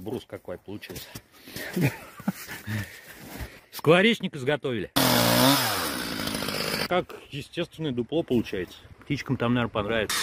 Бруск какой получился. Скворечник изготовили. Как естественное дупло получается. Птичкам там, наверное, понравится.